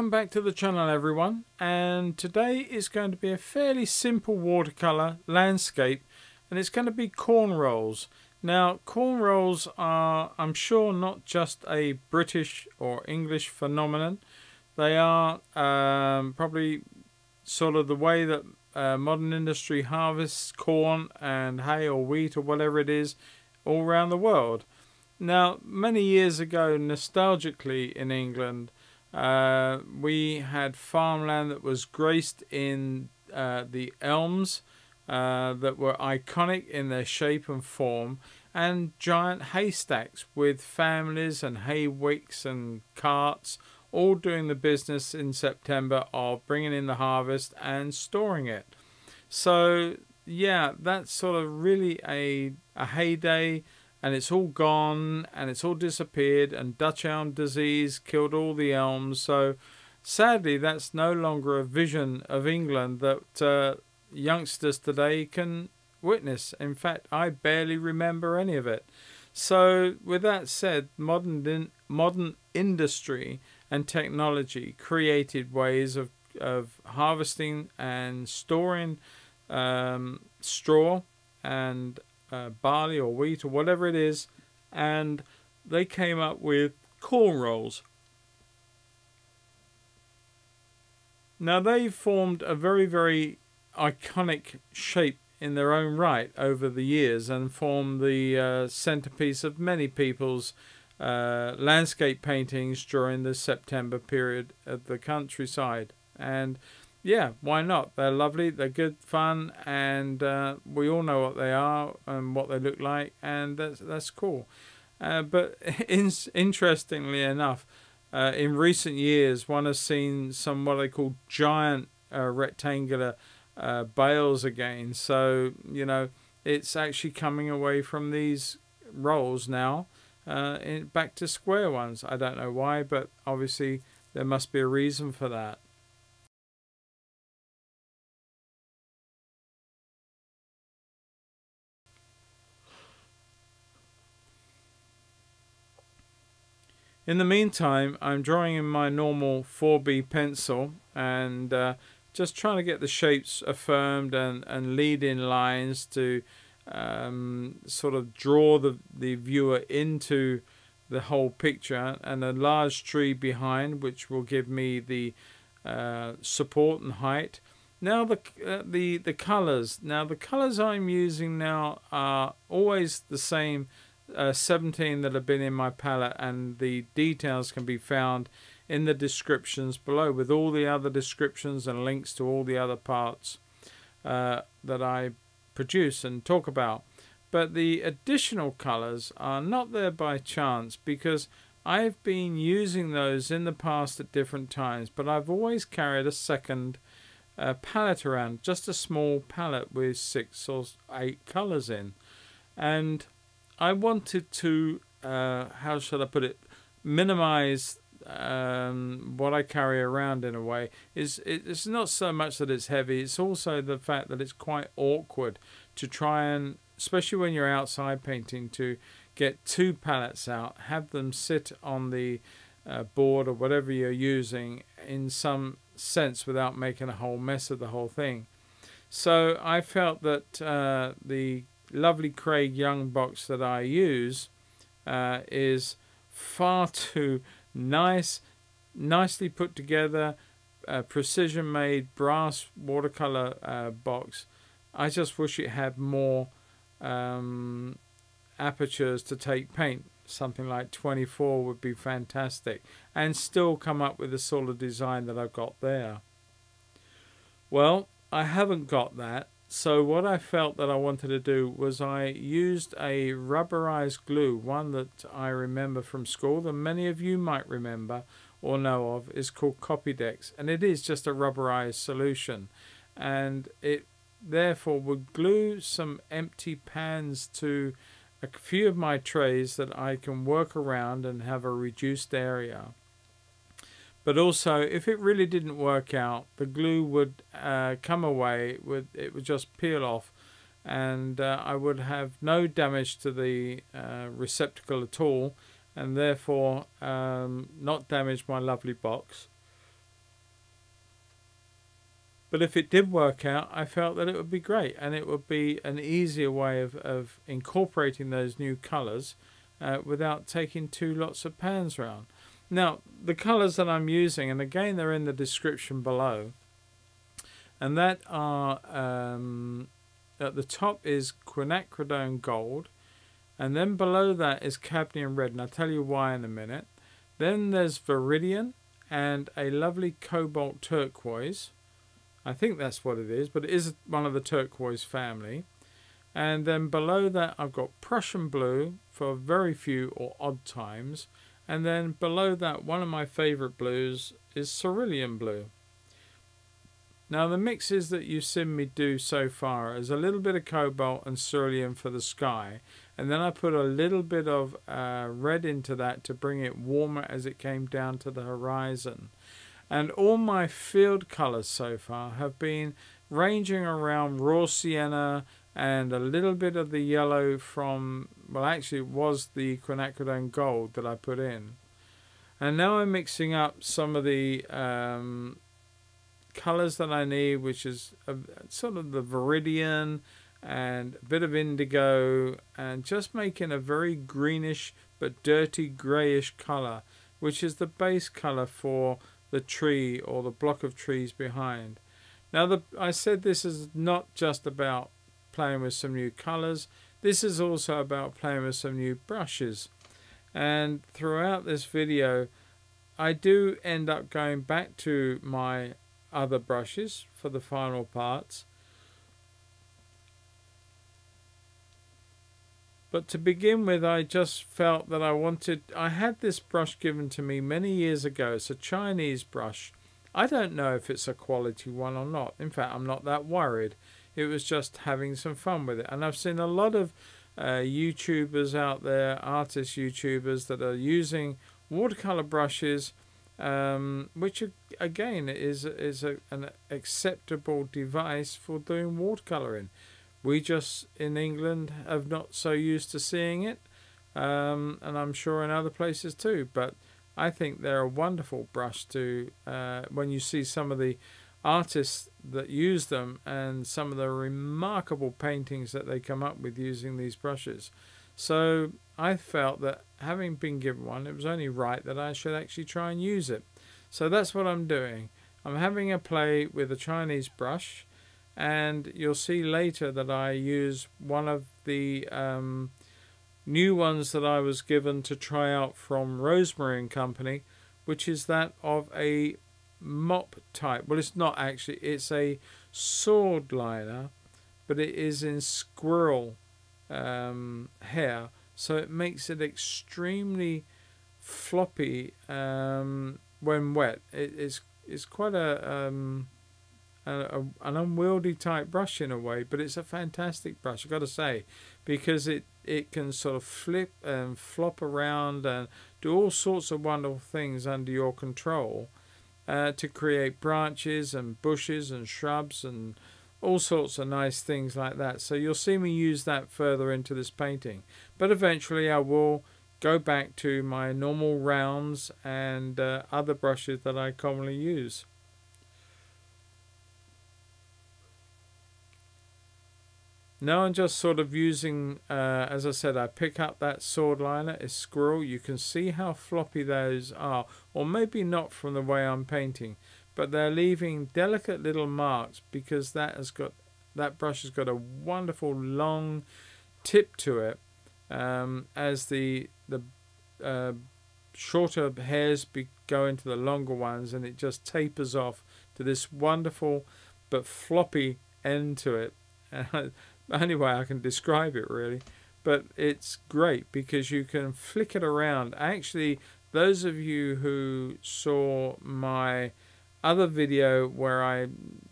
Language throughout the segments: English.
Welcome back to the channel everyone and today is going to be a fairly simple watercolor landscape and it's going to be corn rolls. Now corn rolls are I'm sure not just a British or English phenomenon. They are um, probably sort of the way that uh, modern industry harvests corn and hay or wheat or whatever it is all around the world. Now many years ago nostalgically in England uh, we had farmland that was graced in uh, the elms uh, that were iconic in their shape and form, and giant haystacks with families and hay wicks and carts all doing the business in September of bringing in the harvest and storing it. So, yeah, that's sort of really a, a heyday and it's all gone and it's all disappeared and Dutch elm disease killed all the elms. So sadly that's no longer a vision of England that uh, youngsters today can witness. In fact I barely remember any of it. So with that said modern modern industry and technology created ways of, of harvesting and storing um, straw and uh, barley or wheat or whatever it is, and they came up with corn rolls. Now they formed a very, very iconic shape in their own right over the years and formed the uh, centerpiece of many people's uh, landscape paintings during the September period of the countryside. And yeah, why not? They're lovely, they're good fun, and uh, we all know what they are and what they look like, and that's that's cool. Uh, but in, interestingly enough, uh, in recent years, one has seen some what they call giant uh, rectangular uh, bales again. So you know, it's actually coming away from these rolls now, uh, in, back to square ones. I don't know why, but obviously there must be a reason for that. In the meantime, I'm drawing in my normal 4B pencil and uh, just trying to get the shapes affirmed and, and lead in lines to um, sort of draw the, the viewer into the whole picture and a large tree behind which will give me the uh, support and height. Now the uh, the the colors. Now the colors I'm using now are always the same uh, 17 that have been in my palette and the details can be found in the descriptions below with all the other descriptions and links to all the other parts uh, that I produce and talk about. But the additional colors are not there by chance because I've been using those in the past at different times, but I've always carried a second uh, palette around, just a small palette with six or eight colors in. And I wanted to, uh, how should I put it, minimize um, what I carry around in a way. Is It's not so much that it's heavy, it's also the fact that it's quite awkward to try and, especially when you're outside painting, to get two palettes out, have them sit on the uh, board or whatever you're using in some sense without making a whole mess of the whole thing. So I felt that uh, the lovely Craig Young box that I use uh, is far too nice, nicely put together, uh, precision made brass watercolor uh, box. I just wish it had more um, apertures to take paint. Something like 24 would be fantastic and still come up with the sort of design that I've got there. Well, I haven't got that so what I felt that I wanted to do was I used a rubberized glue, one that I remember from school that many of you might remember or know of is called Copydex and it is just a rubberized solution and it therefore would glue some empty pans to a few of my trays that I can work around and have a reduced area. But also, if it really didn't work out, the glue would uh, come away, would it would just peel off, and uh, I would have no damage to the uh, receptacle at all, and therefore um, not damage my lovely box. But if it did work out, I felt that it would be great and it would be an easier way of, of incorporating those new colours uh, without taking two lots of pans around. Now, the colours that I'm using, and again they're in the description below, and that are um, at the top is quinacridone gold, and then below that is cadmium red, and I'll tell you why in a minute. Then there's viridian and a lovely cobalt turquoise. I think that's what it is, but it is one of the turquoise family. And then below that I've got Prussian blue for very few or odd times. And then below that, one of my favourite blues is cerulean blue. Now the mixes that you've seen me do so far is a little bit of cobalt and cerulean for the sky and then I put a little bit of uh, red into that to bring it warmer as it came down to the horizon. And all my field colours so far have been ranging around raw sienna and a little bit of the yellow from, well actually it was the quinacridone gold that I put in. And now I'm mixing up some of the um, colours that I need, which is a, sort of the viridian and a bit of indigo and just making a very greenish but dirty grayish color which is the base color for the tree or the block of trees behind. Now the, I said this is not just about playing with some new colors this is also about playing with some new brushes and throughout this video I do end up going back to my other brushes for the final parts But to begin with, I just felt that I wanted. I had this brush given to me many years ago. It's a Chinese brush. I don't know if it's a quality one or not. In fact, I'm not that worried. It was just having some fun with it. And I've seen a lot of uh, YouTubers out there, artist YouTubers, that are using watercolor brushes, um, which again is is a, an acceptable device for doing watercoloring. We just in England have not so used to seeing it, um, and I'm sure in other places too. But I think they're a wonderful brush to uh, when you see some of the artists that use them and some of the remarkable paintings that they come up with using these brushes. So I felt that having been given one, it was only right that I should actually try and use it. So that's what I'm doing. I'm having a play with a Chinese brush and you'll see later that I use one of the um, new ones that I was given to try out from Rosemary and Company, which is that of a mop type. Well, it's not actually, it's a sword liner, but it is in squirrel um, hair, so it makes it extremely floppy um, when wet. It, it's, it's quite a um, a, an unwieldy type brush in a way, but it's a fantastic brush, I've got to say, because it, it can sort of flip and flop around and do all sorts of wonderful things under your control uh, to create branches and bushes and shrubs and all sorts of nice things like that. So you'll see me use that further into this painting. But eventually I will go back to my normal rounds and uh, other brushes that I commonly use. Now I'm just sort of using, uh, as I said, I pick up that sword liner, a squirrel. You can see how floppy those are, or maybe not from the way I'm painting, but they're leaving delicate little marks because that has got that brush has got a wonderful long tip to it. Um, as the the uh, shorter hairs go into the longer ones, and it just tapers off to this wonderful but floppy end to it. only way I can describe it really. But it's great because you can flick it around. Actually, those of you who saw my other video where I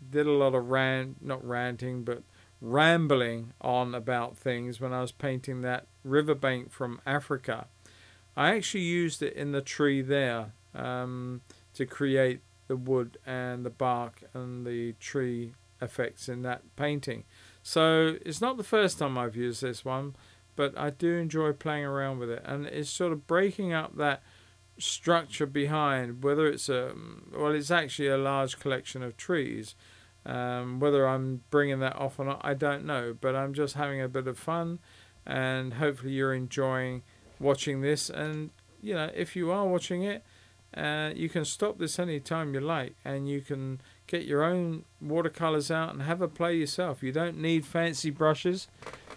did a lot of rant, not ranting, but rambling on about things when I was painting that riverbank from Africa. I actually used it in the tree there um, to create the wood and the bark and the tree effects in that painting. So it's not the first time I've used this one, but I do enjoy playing around with it. And it's sort of breaking up that structure behind, whether it's a, well, it's actually a large collection of trees. Um, whether I'm bringing that off or not, I don't know. But I'm just having a bit of fun, and hopefully you're enjoying watching this. And you know, if you are watching it, uh, you can stop this anytime you like, and you can get your own watercolors out and have a play yourself. You don't need fancy brushes.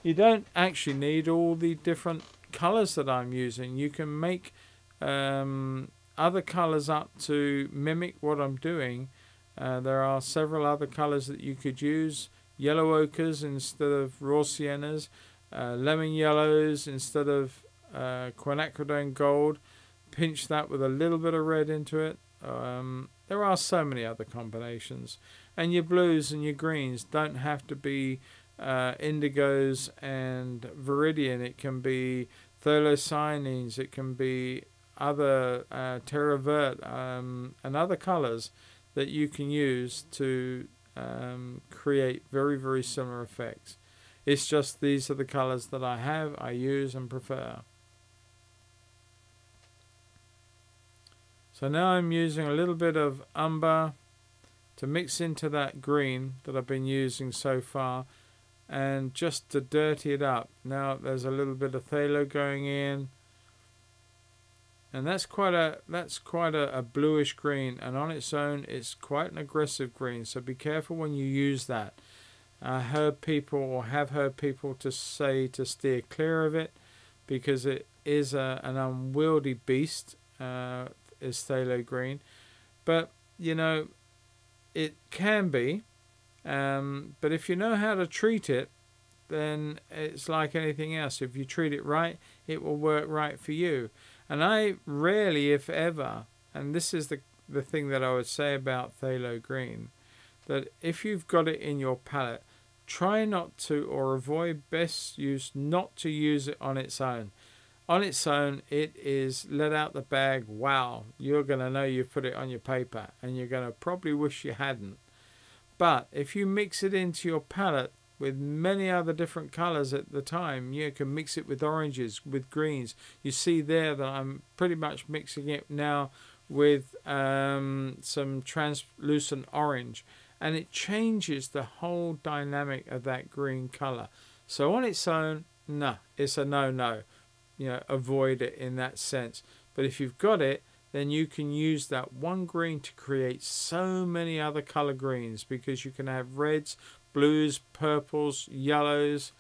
You don't actually need all the different colors that I'm using. You can make um, other colors up to mimic what I'm doing. Uh, there are several other colors that you could use. Yellow ochres instead of raw siennas. Uh, lemon yellows instead of uh, quinacridone gold. Pinch that with a little bit of red into it. Um, there are so many other combinations. And your blues and your greens don't have to be uh, indigos and viridian. It can be phthalocyanines. It can be other uh, terre verte um, and other colors that you can use to um, create very, very similar effects. It's just these are the colors that I have, I use and prefer. So now I'm using a little bit of umber to mix into that green that I've been using so far and just to dirty it up. Now there's a little bit of phthalo going in and that's quite a that's quite a, a bluish green and on its own it's quite an aggressive green so be careful when you use that. I heard people or have heard people to say to steer clear of it because it is a, an unwieldy beast uh, is Phthalo green. But, you know, it can be. Um, but if you know how to treat it, then it's like anything else. If you treat it right, it will work right for you. And I rarely, if ever, and this is the the thing that I would say about Phthalo green, that if you've got it in your palette, try not to or avoid best use not to use it on its own on its own, it is let out the bag. Wow, you're going to know you've put it on your paper and you're going to probably wish you hadn't. But if you mix it into your palette with many other different colors at the time, you can mix it with oranges, with greens. You see there that I'm pretty much mixing it now with um, some translucent orange and it changes the whole dynamic of that green color. So on its own, no, it's a no-no you know avoid it in that sense. But if you've got it then you can use that one green to create so many other color greens because you can have reds blues purples yellows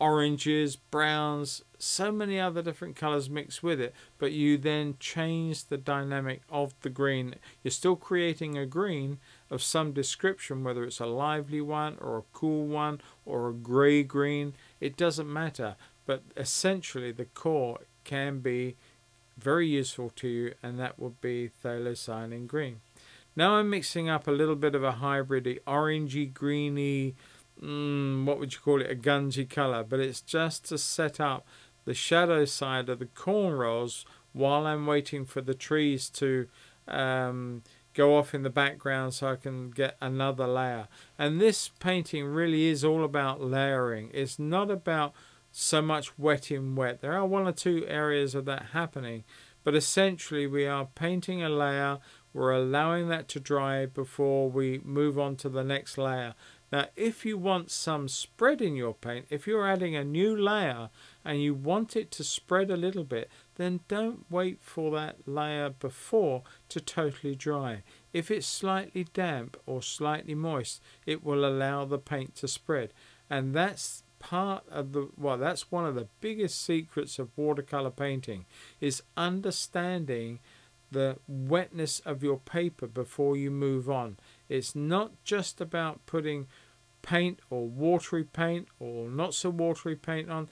oranges browns so many other different colors mixed with it. But you then change the dynamic of the green. You're still creating a green of some description whether it's a lively one or a cool one or a gray green. It doesn't matter but essentially the core can be very useful to you and that would be phthalocyanine green. Now I'm mixing up a little bit of a hybridy orangey greeny mm, what would you call it a gungy color. But it's just to set up the shadow side of the corn rolls while I'm waiting for the trees to um, go off in the background so I can get another layer. And this painting really is all about layering. It's not about so much wet in wet. There are one or two areas of that happening, but essentially we are painting a layer, we're allowing that to dry before we move on to the next layer. Now if you want some spread in your paint, if you're adding a new layer and you want it to spread a little bit, then don't wait for that layer before to totally dry. If it's slightly damp or slightly moist, it will allow the paint to spread. And that's part of the well that's one of the biggest secrets of watercolor painting is understanding the wetness of your paper before you move on. It's not just about putting paint or watery paint or not so watery paint on.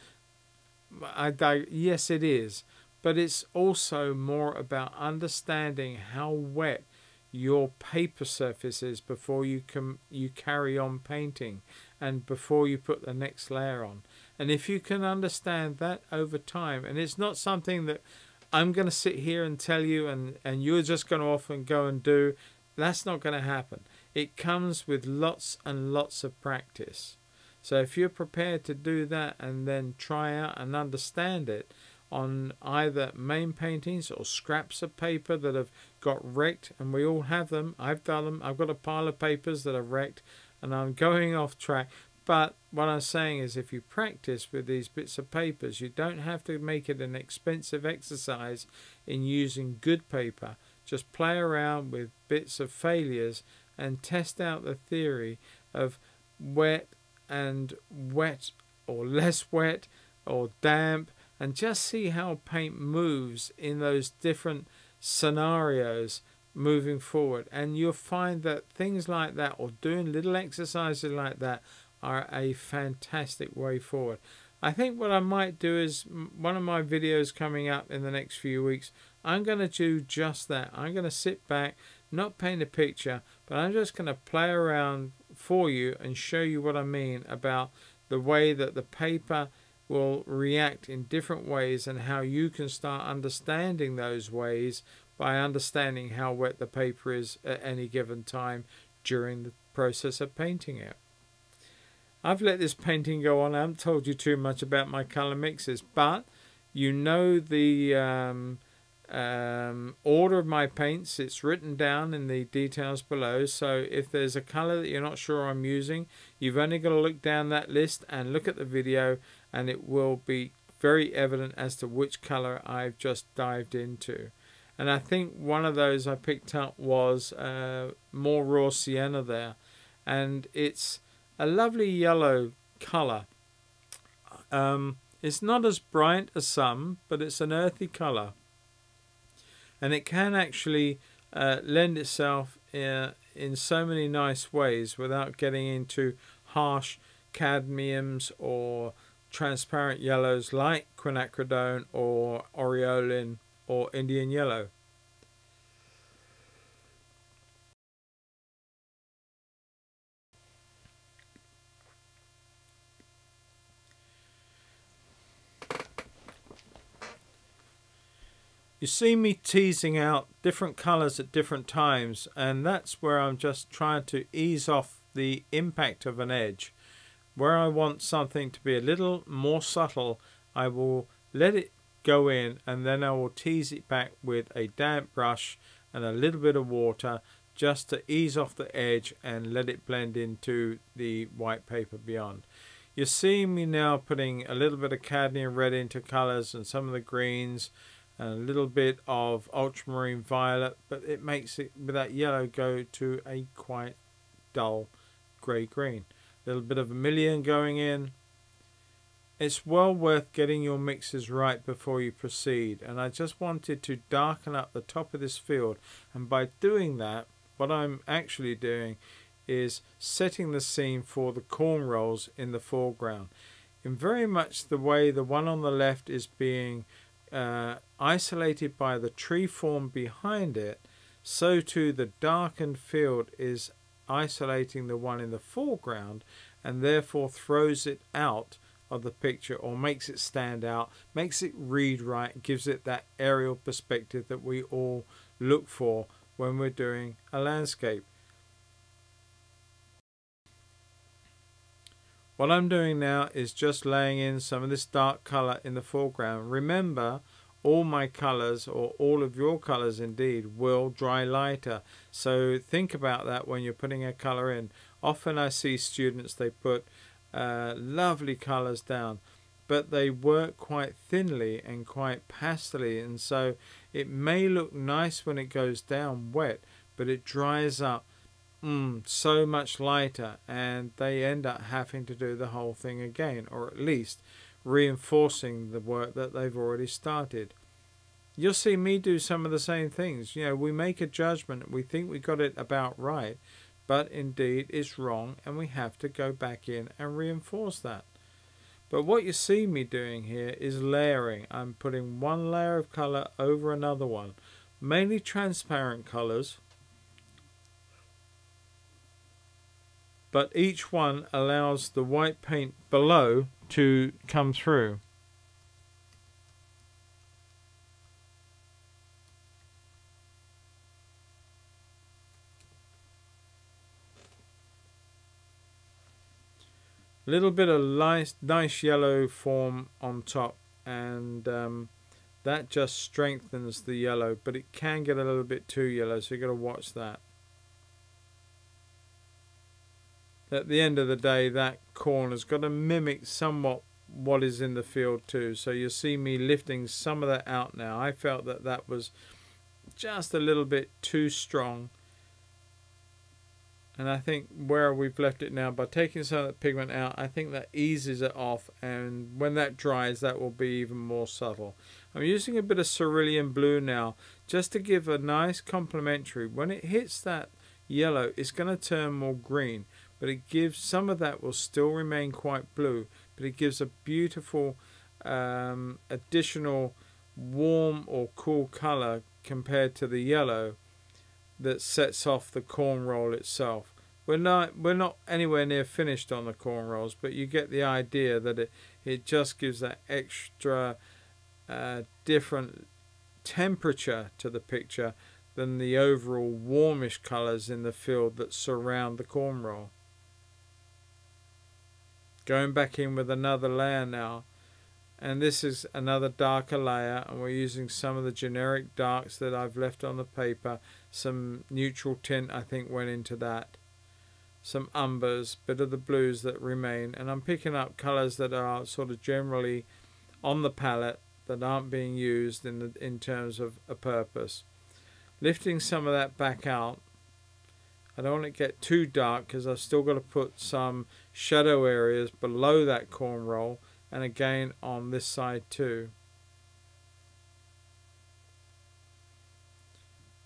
I, I, yes it is. But it's also more about understanding how wet your paper surfaces before you can you carry on painting and before you put the next layer on. And if you can understand that over time, and it's not something that I'm going to sit here and tell you and, and you're just going to off and go and do, that's not going to happen. It comes with lots and lots of practice. So if you're prepared to do that and then try out and understand it on either main paintings or scraps of paper that have got wrecked, and we all have them, I've done them, I've got a pile of papers that are wrecked, and I'm going off track. But what I'm saying is, if you practice with these bits of papers, you don't have to make it an expensive exercise in using good paper. Just play around with bits of failures and test out the theory of wet and wet or less wet or damp and just see how paint moves in those different scenarios moving forward. And you'll find that things like that or doing little exercises like that are a fantastic way forward. I think what I might do is one of my videos coming up in the next few weeks I'm going to do just that. I'm going to sit back not paint a picture but I'm just going to play around for you and show you what I mean about the way that the paper will react in different ways and how you can start understanding those ways by understanding how wet the paper is at any given time during the process of painting it. I've let this painting go on. I haven't told you too much about my colour mixes, but you know the um, um, order of my paints. It's written down in the details below. So if there's a colour that you're not sure I'm using, you've only got to look down that list and look at the video and it will be very evident as to which colour I've just dived into. And I think one of those I picked up was uh, more raw sienna there. And it's a lovely yellow colour. Um, it's not as bright as some, but it's an earthy colour and it can actually uh, lend itself uh, in so many nice ways without getting into harsh cadmiums or transparent yellows like quinacridone or aureolin or Indian yellow. You see me teasing out different colors at different times and that's where I'm just trying to ease off the impact of an edge where I want something to be a little more subtle I will let it go in and then I will tease it back with a damp brush and a little bit of water just to ease off the edge and let it blend into the white paper beyond. You're seeing me now putting a little bit of cadmium red into colors and some of the greens a little bit of ultramarine violet, but it makes it with that yellow go to a quite dull grey green. A little bit of vermilion going in. It's well worth getting your mixes right before you proceed and I just wanted to darken up the top of this field and by doing that what I'm actually doing is setting the scene for the corn rolls in the foreground in very much the way the one on the left is being uh, isolated by the tree form behind it, so too the darkened field is isolating the one in the foreground and therefore throws it out of the picture or makes it stand out, makes it read right, gives it that aerial perspective that we all look for when we're doing a landscape. What I'm doing now is just laying in some of this dark color in the foreground. Remember, all my colors or all of your colors indeed will dry lighter. So think about that when you're putting a color in. Often I see students, they put uh, lovely colors down, but they work quite thinly and quite pastely. And so it may look nice when it goes down wet, but it dries up mm, so much lighter and they end up having to do the whole thing again or at least reinforcing the work that they've already started. You'll see me do some of the same things. You know, we make a judgment, we think we got it about right, but indeed it's wrong and we have to go back in and reinforce that. But what you see me doing here is layering. I'm putting one layer of colour over another one, mainly transparent colours but each one allows the white paint below to come through. Little bit of nice, nice yellow form on top and um, that just strengthens the yellow but it can get a little bit too yellow so you got to watch that at the end of the day that corn has got to mimic somewhat what is in the field too. So you'll see me lifting some of that out now. I felt that that was just a little bit too strong. And I think where we've left it now, by taking some of that pigment out, I think that eases it off. And when that dries, that will be even more subtle. I'm using a bit of cerulean blue now, just to give a nice complementary. When it hits that yellow, it's going to turn more green. But it gives, some of that will still remain quite blue but it gives a beautiful um, additional warm or cool color compared to the yellow that sets off the corn roll itself. We're not we're not anywhere near finished on the corn rolls, but you get the idea that it it just gives that extra uh, different temperature to the picture than the overall warmish colors in the field that surround the corn roll. Going back in with another layer now. And this is another darker layer and we're using some of the generic darks that I've left on the paper. Some neutral tint I think went into that. Some umbers, bit of the blues that remain. And I'm picking up colours that are sort of generally on the palette that aren't being used in, the, in terms of a purpose. Lifting some of that back out I don't want it to get too dark because I've still got to put some shadow areas below that corn roll and again on this side too.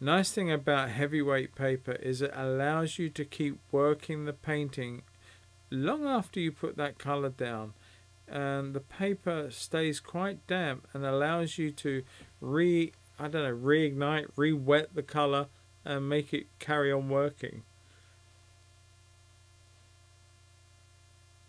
Nice thing about heavyweight paper is it allows you to keep working the painting long after you put that color down and the paper stays quite damp and allows you to re I don't know reignite re-wet the color and make it carry on working.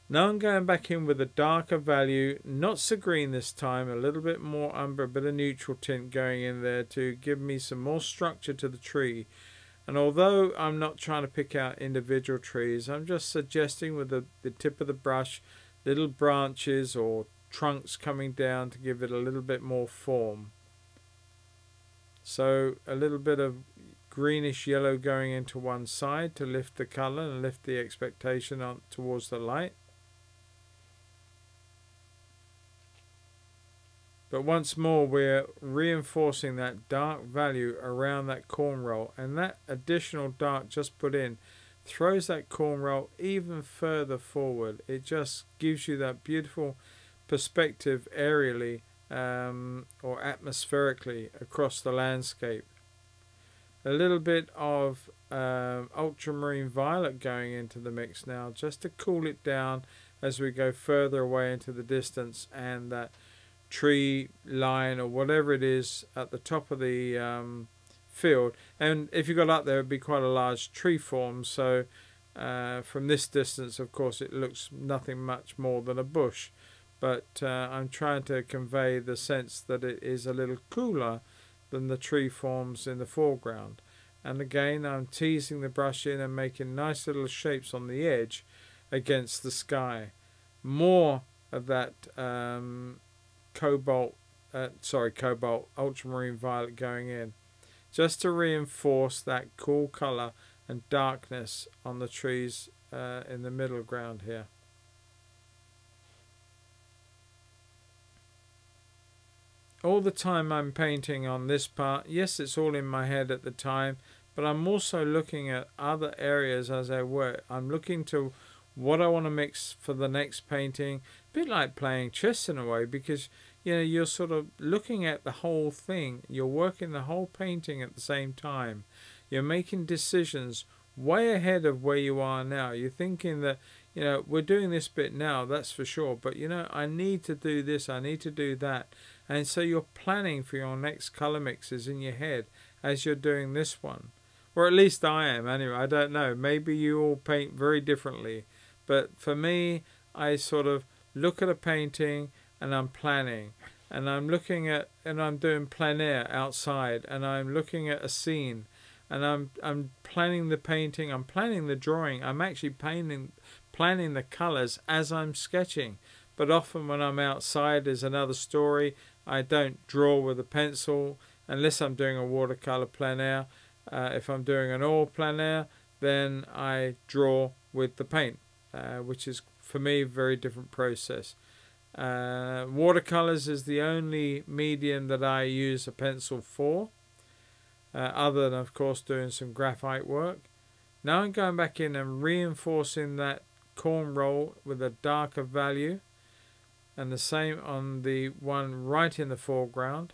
Now I'm going back in with a darker value, not so green this time, a little bit more umber, a bit of neutral tint going in there to give me some more structure to the tree. And although I'm not trying to pick out individual trees, I'm just suggesting with the, the tip of the brush little branches or trunks coming down to give it a little bit more form. So a little bit of greenish yellow going into one side to lift the color and lift the expectation on towards the light. But once more, we're reinforcing that dark value around that corn roll, and that additional dark just put in throws that corn roll even further forward. It just gives you that beautiful perspective aerially um, or atmospherically across the landscape a little bit of um, ultramarine violet going into the mix now just to cool it down as we go further away into the distance and that tree line or whatever it is at the top of the um, field and if you got up there it would be quite a large tree form so uh, from this distance of course it looks nothing much more than a bush but uh, I'm trying to convey the sense that it is a little cooler than the tree forms in the foreground. And again, I'm teasing the brush in and making nice little shapes on the edge against the sky. More of that um, cobalt, uh, sorry, cobalt, ultramarine violet going in. Just to reinforce that cool colour and darkness on the trees uh, in the middle ground here. all the time I'm painting on this part, yes, it's all in my head at the time, but I'm also looking at other areas as I work. I'm looking to what I want to mix for the next painting, a bit like playing chess in a way, because you know you're sort of looking at the whole thing. You're working the whole painting at the same time. You're making decisions way ahead of where you are now. You're thinking that you know we're doing this bit now, that's for sure, but you know I need to do this, I need to do that and so you're planning for your next color mixes in your head as you're doing this one. Or at least I am, anyway, I don't know. Maybe you all paint very differently. But for me, I sort of look at a painting and I'm planning. And I'm looking at, and I'm doing plein air outside, and I'm looking at a scene, and I'm I'm planning the painting, I'm planning the drawing, I'm actually painting, planning the colors as I'm sketching. But often when I'm outside, is another story. I don't draw with a pencil unless I'm doing a watercolor plein air. Uh, if I'm doing an oil plein air, then I draw with the paint. uh, which is for me a very different process. Uh, watercolors is the only medium that I use a pencil for, uh, other than of course doing some graphite work. Now I'm going back in and reinforcing that corn roll with a darker value and the same on the one right in the foreground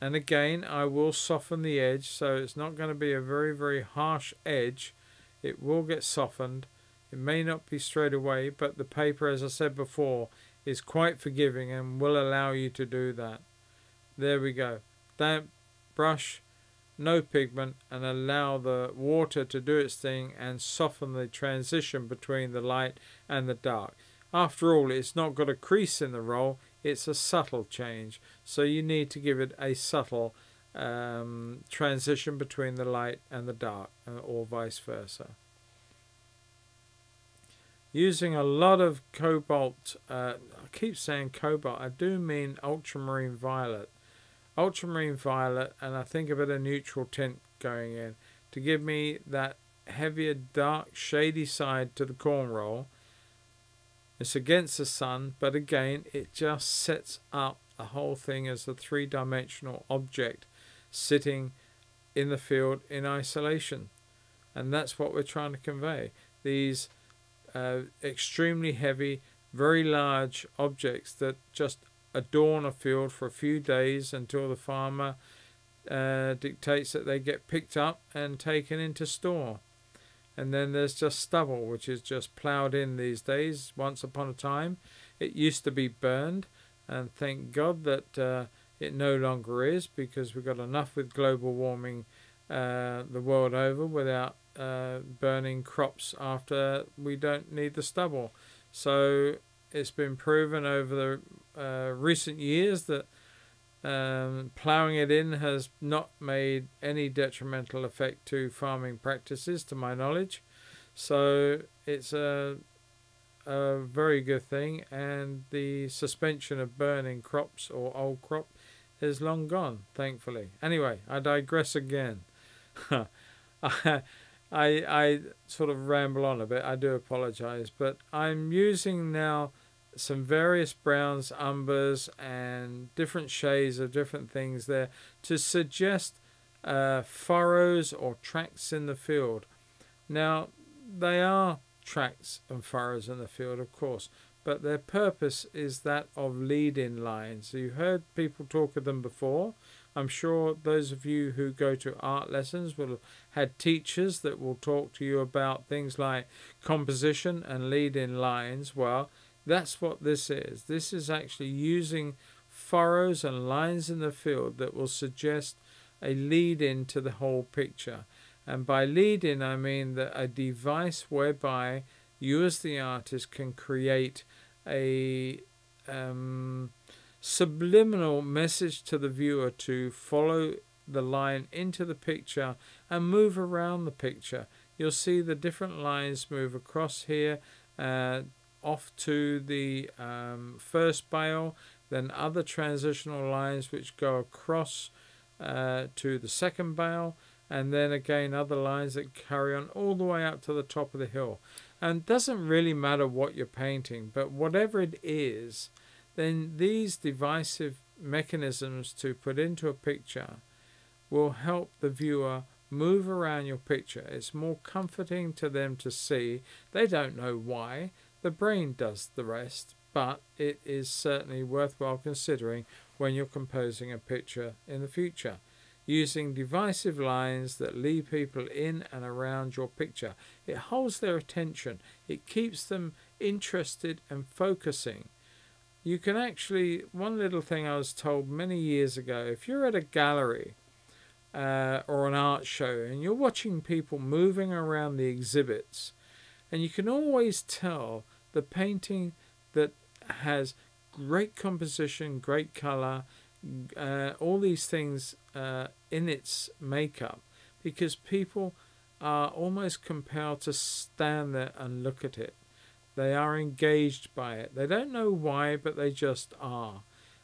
and again I will soften the edge so it's not going to be a very very harsh edge it will get softened it may not be straight away but the paper as I said before is quite forgiving and will allow you to do that there we go damp brush no pigment and allow the water to do its thing and soften the transition between the light and the dark after all, it's not got a crease in the roll, it's a subtle change. So you need to give it a subtle um, transition between the light and the dark, uh, or vice versa. Using a lot of cobalt, uh, I keep saying cobalt, I do mean ultramarine violet. Ultramarine violet, and I think a bit of neutral tint going in to give me that heavier, dark, shady side to the corn roll it's against the sun, but again, it just sets up the whole thing as a three dimensional object sitting in the field in isolation. And that's what we're trying to convey. These uh, extremely heavy, very large objects that just adorn a field for a few days until the farmer uh, dictates that they get picked up and taken into store. And then there's just stubble which is just ploughed in these days. Once upon a time it used to be burned and thank god that uh, it no longer is because we've got enough with global warming uh, the world over without uh, burning crops after we don't need the stubble so it's been proven over the uh, recent years that um, ploughing it in has not made any detrimental effect to farming practices, to my knowledge. So it's a, a very good thing, and the suspension of burning crops or old crop is long gone, thankfully. Anyway, I digress again. I, I sort of ramble on a bit. I do apologize, but I'm using now some various browns, umbers, and different shades of different things there to suggest uh, furrows or tracks in the field. Now, they are tracks and furrows in the field, of course, but their purpose is that of lead-in lines. So you heard people talk of them before. I'm sure those of you who go to art lessons will have had teachers that will talk to you about things like composition and lead-in lines. Well, that's what this is. This is actually using furrows and lines in the field that will suggest a lead in to the whole picture. And by lead in, I mean that a device whereby you, as the artist, can create a um, subliminal message to the viewer to follow the line into the picture and move around the picture. You'll see the different lines move across here. Uh, off to the um, first bale, then other transitional lines which go across uh, to the second bale, and then again other lines that carry on all the way up to the top of the hill. And doesn't really matter what you're painting, but whatever it is, then these divisive mechanisms to put into a picture will help the viewer move around your picture. It's more comforting to them to see. They don't know why. The brain does the rest, but it is certainly worthwhile considering when you're composing a picture in the future. Using divisive lines that lead people in and around your picture. It holds their attention. It keeps them interested and focusing. You can actually, one little thing I was told many years ago, if you're at a gallery uh, or an art show and you're watching people moving around the exhibits, and you can always tell the painting that has great composition, great color, uh, all these things uh, in its makeup, because people are almost compelled to stand there and look at it. They are engaged by it. They don't know why, but they just are.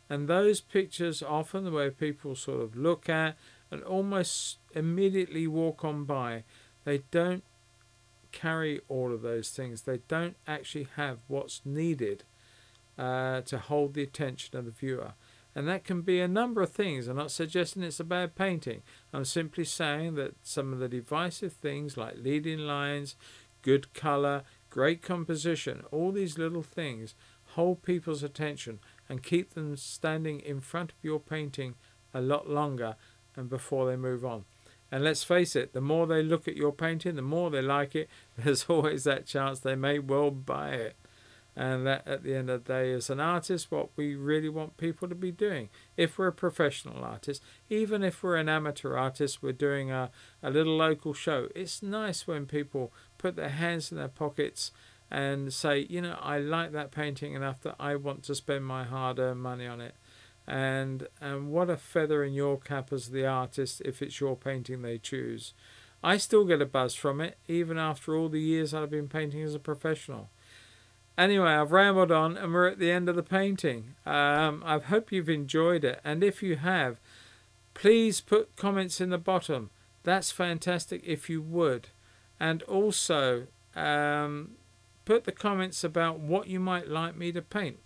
And those pictures, often where people sort of look at and almost immediately walk on by, they don't carry all of those things. They don't actually have what's needed uh, to hold the attention of the viewer. And that can be a number of things. I'm not suggesting it's a bad painting. I'm simply saying that some of the divisive things like leading lines, good colour, great composition, all these little things hold people's attention and keep them standing in front of your painting a lot longer and before they move on. And let's face it, the more they look at your painting, the more they like it, there's always that chance they may well buy it. And that at the end of the day, as an artist, what we really want people to be doing. If we're a professional artist, even if we're an amateur artist, we're doing a, a little local show. It's nice when people put their hands in their pockets and say, you know, I like that painting enough that I want to spend my hard earned money on it. And, and what a feather in your cap as the artist if it's your painting they choose. I still get a buzz from it, even after all the years I've been painting as a professional. Anyway, I've rambled on and we're at the end of the painting. Um, I hope you've enjoyed it. And if you have, please put comments in the bottom. That's fantastic if you would. And also, um, put the comments about what you might like me to paint.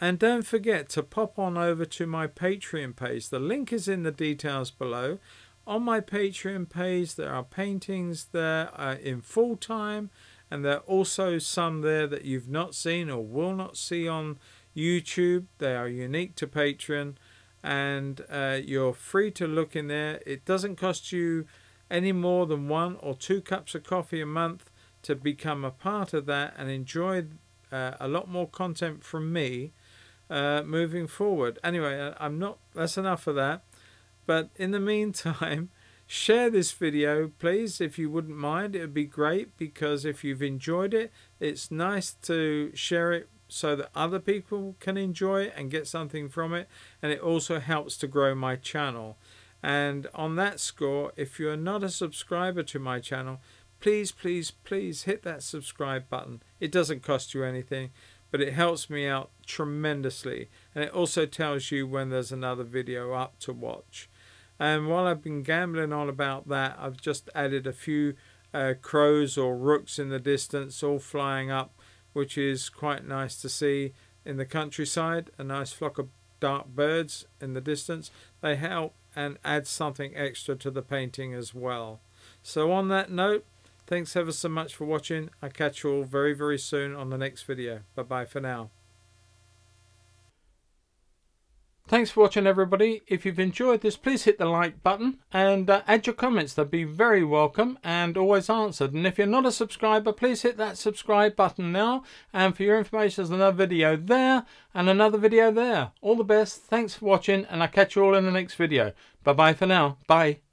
And don't forget to pop on over to my Patreon page. The link is in the details below. On my Patreon page, there are paintings there uh, in full time and there are also some there that you've not seen or will not see on YouTube. They are unique to Patreon and uh, you're free to look in there. It doesn't cost you any more than one or two cups of coffee a month to become a part of that and enjoy uh, a lot more content from me uh, moving forward. Anyway, I'm not, that's enough of that. But in the meantime, Share this video, please, if you wouldn't mind. It would be great because if you've enjoyed it, it's nice to share it so that other people can enjoy it and get something from it. And it also helps to grow my channel. And on that score, if you're not a subscriber to my channel, please, please, please hit that subscribe button. It doesn't cost you anything, but it helps me out tremendously. And it also tells you when there's another video up to watch. And while I've been gambling on about that, I've just added a few uh, crows or rooks in the distance, all flying up, which is quite nice to see in the countryside. A nice flock of dark birds in the distance. They help and add something extra to the painting as well. So on that note, thanks ever so much for watching. I'll catch you all very, very soon on the next video. Bye-bye for now. Thanks for watching everybody. If you've enjoyed this, please hit the like button and uh, add your comments. They'd be very welcome and always answered. And if you're not a subscriber, please hit that subscribe button now. And for your information, there's another video there and another video there. All the best. Thanks for watching and I'll catch you all in the next video. Bye-bye for now. Bye.